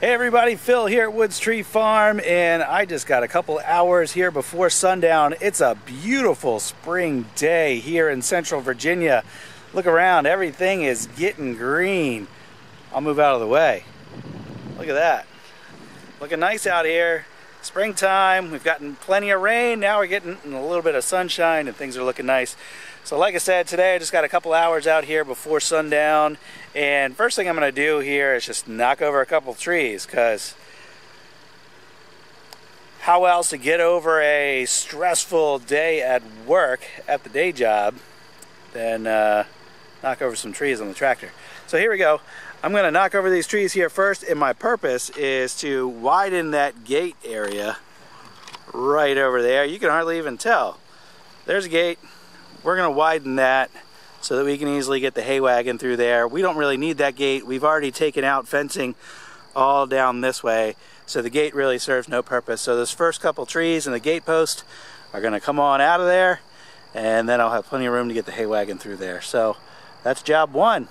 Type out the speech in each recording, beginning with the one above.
Hey everybody, Phil here at Woods Tree Farm and I just got a couple hours here before sundown. It's a beautiful spring day here in central Virginia. Look around, everything is getting green. I'll move out of the way. Look at that. Looking nice out here. Springtime, we've gotten plenty of rain, now we're getting a little bit of sunshine and things are looking nice. So like I said, today I just got a couple hours out here before sundown. And first thing I'm going to do here is just knock over a couple trees because how else to get over a stressful day at work at the day job than uh, knock over some trees on the tractor. So here we go. I'm to knock over these trees here first and my purpose is to widen that gate area right over there. You can hardly even tell. There's a gate we're to widen that so that we can easily get the hay wagon through there. We don't really need that gate. We've already taken out fencing all down this way, so the gate really serves no purpose. So those first couple trees and the gate post are to come on out of there, and then I'll have plenty of room to get the hay wagon through there. So that's job one.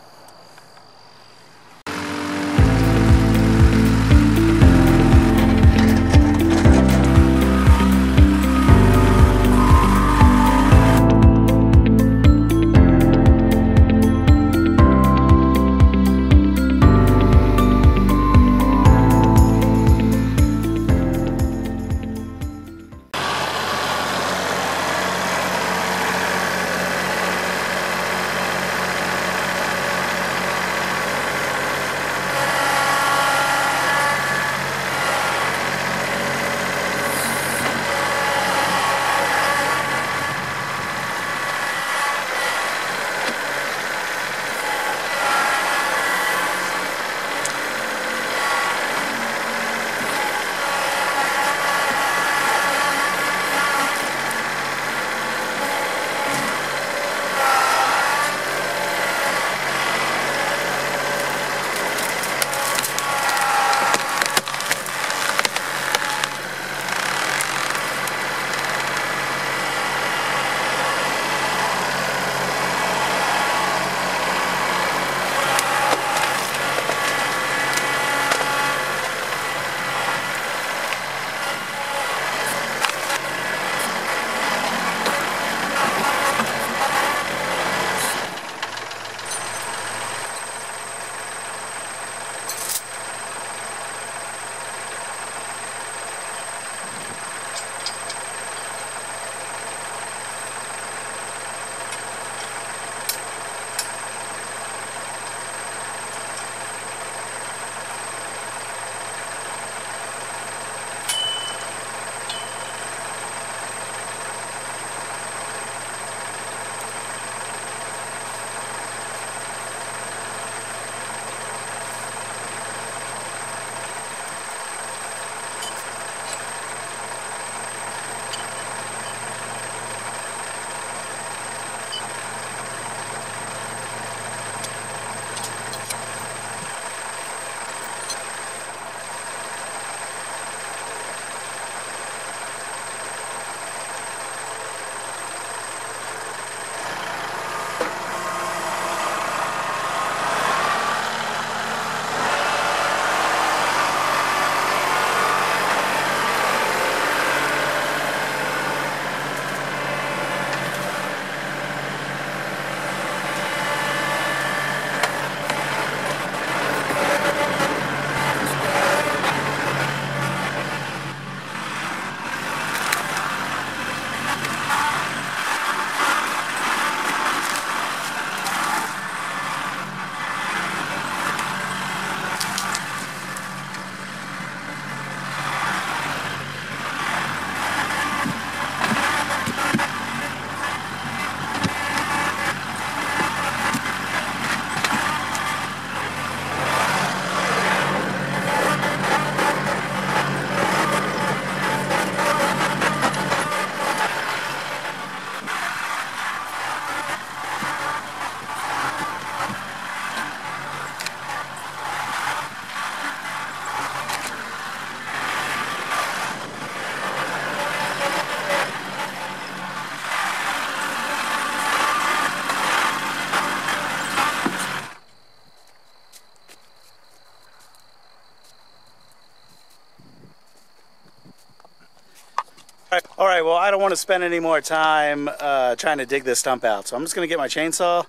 Well I don't want to spend any more time uh, trying to dig this stump out. So I'm just going to get my chainsaw.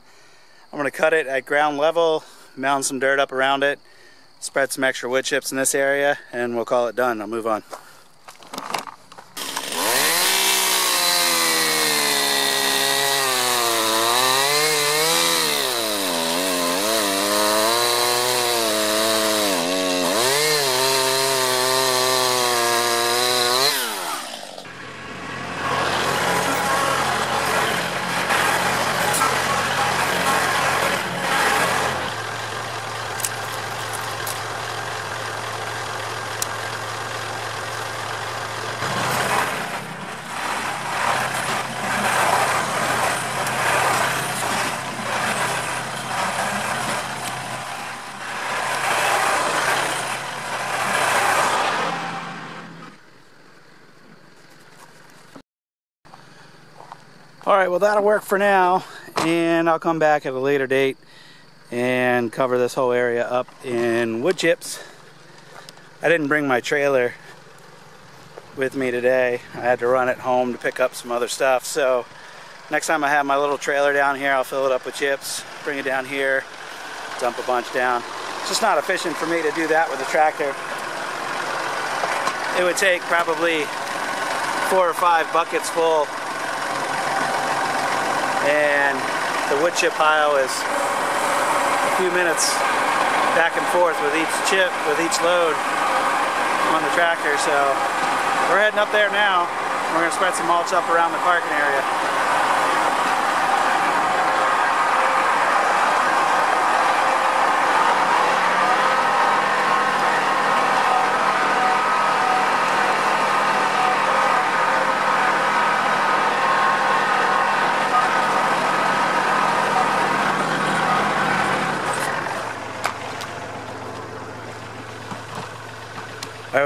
I'm going to cut it at ground level, mound some dirt up around it, spread some extra wood chips in this area, and we'll call it done. I'll move on. All right, well that'll work for now, and I'll come back at a later date and cover this whole area up in wood chips. I didn't bring my trailer with me today. I had to run it home to pick up some other stuff, so next time I have my little trailer down here, I'll fill it up with chips, bring it down here, dump a bunch down. It's just not efficient for me to do that with a tractor. It would take probably four or five buckets full and the wood chip pile is a few minutes back and forth with each chip, with each load on the tractor. So we're heading up there now. We're going to spread some mulch up around the parking area.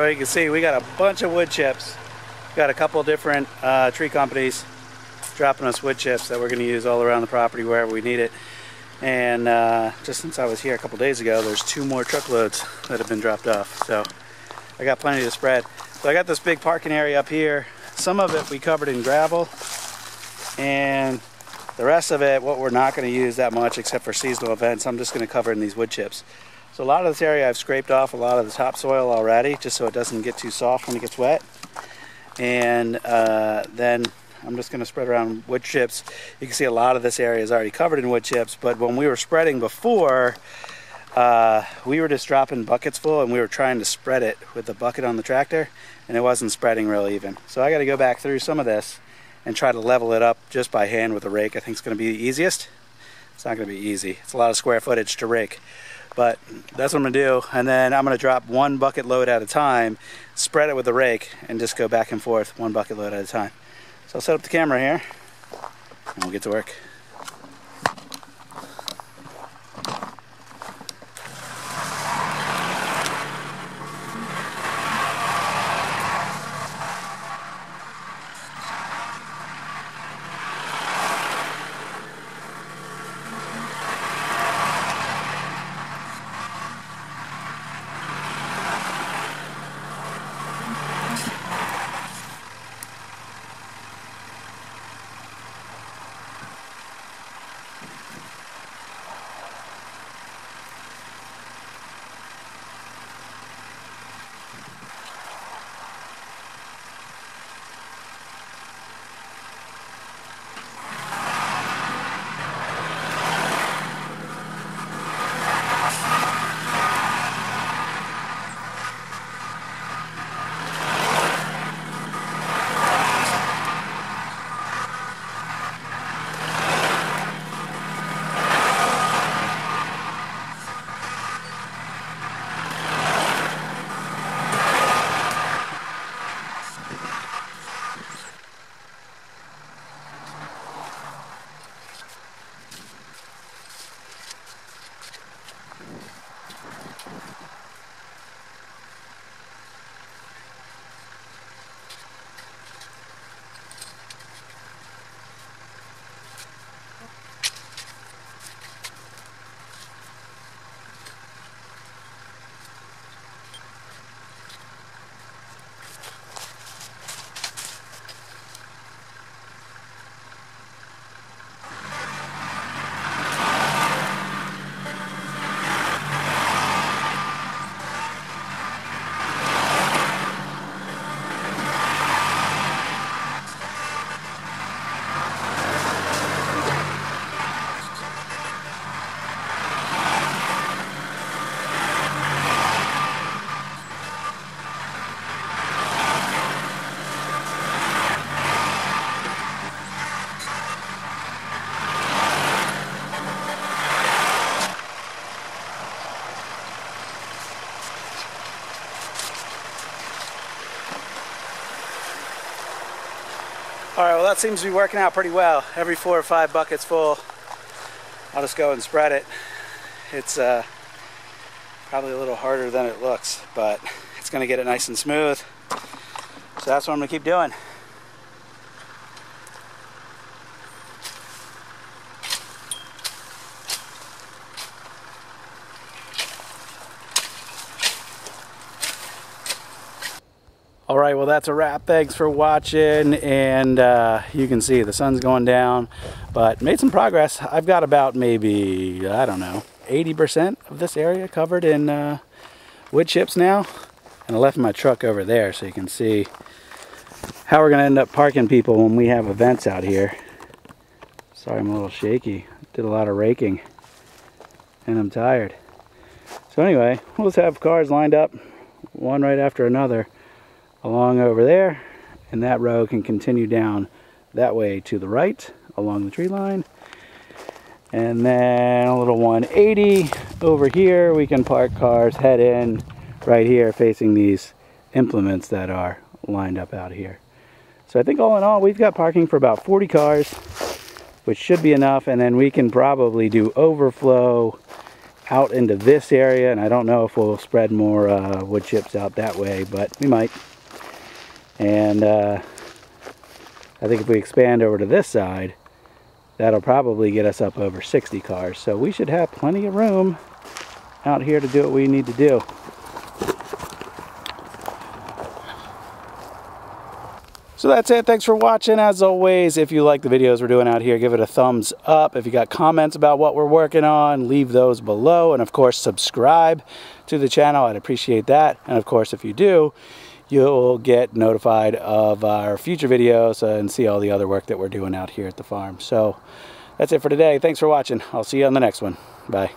Well, you can see we got a bunch of wood chips. We've got a couple different uh, tree companies dropping us wood chips that we're going to use all around the property wherever we need it. And uh, just since I was here a couple days ago, there's two more truckloads that have been dropped off. So I got plenty to spread. So I got this big parking area up here. Some of it we covered in gravel. And the rest of it, what we're not going to use that much except for seasonal events, I'm just going to cover in these wood chips. So a lot of this area I've scraped off a lot of the topsoil already just so it doesn't get too soft when it gets wet. And uh, then I'm just going to spread around wood chips. You can see a lot of this area is already covered in wood chips, but when we were spreading before, uh, we were just dropping buckets full and we were trying to spread it with the bucket on the tractor and it wasn't spreading real even. So I got to go back through some of this and try to level it up just by hand with a rake. I think it's going to be the easiest. It's not going to be easy. It's a lot of square footage to rake. But that's what I'm gonna do. And then I'm gonna drop one bucket load at a time, spread it with the rake, and just go back and forth one bucket load at a time. So I'll set up the camera here, and we'll get to work. That seems to be working out pretty well. Every four or five buckets full, I'll just go and spread it. It's uh, probably a little harder than it looks, but it's gonna get it nice and smooth. So that's what I'm gonna keep doing. Well, that's a wrap. Thanks for watching. And uh, you can see the sun's going down, but made some progress. I've got about maybe, I don't know, 80% of this area covered in uh, wood chips now. And I left my truck over there so you can see how we're going to end up parking people when we have events out here. Sorry, I'm a little shaky. Did a lot of raking and I'm tired. So anyway, we'll just have cars lined up one right after another along over there and that row can continue down that way to the right along the tree line. And then a little 180 over here we can park cars head in right here facing these implements that are lined up out here. So I think all in all we've got parking for about 40 cars which should be enough and then we can probably do overflow out into this area and I don't know if we'll spread more uh, wood chips out that way but we might and uh, I think if we expand over to this side, that'll probably get us up over 60 cars. So we should have plenty of room out here to do what we need to do. So that's it. Thanks for watching. As always, if you like the videos we're doing out here, give it a thumbs up. If you got comments about what we're working on, leave those below. And of course, subscribe to the channel. I'd appreciate that. And of course, if you do, you'll get notified of our future videos and see all the other work that we're doing out here at the farm. So that's it for today. Thanks for watching. I'll see you on the next one. Bye.